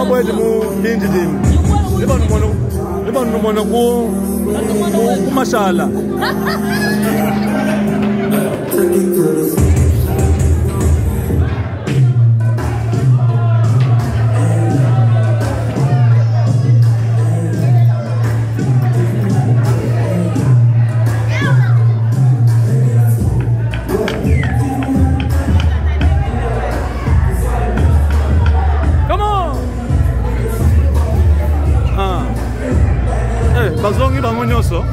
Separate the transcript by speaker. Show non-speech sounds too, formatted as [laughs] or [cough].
Speaker 1: makwete mubindi limi liba nomona kumashala [laughs] 가성이 당원이었어